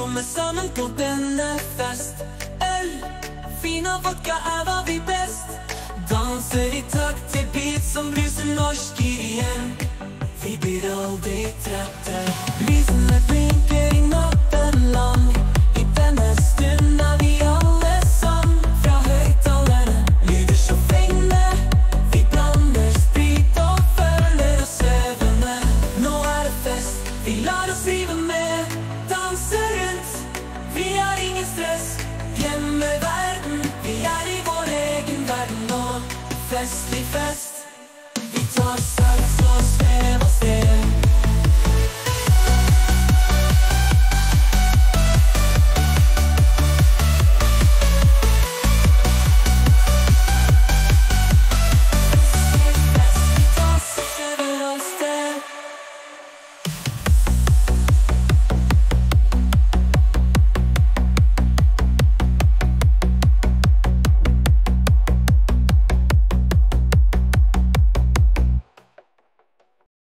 kommer sammen på denne fest. Øl, vin og vodka er hva vi best. Danser i takt til beat som bruser norsk igjen. Vi blir aldri trette. Lysene Fest, die Fest, wie Tossa, Tossa,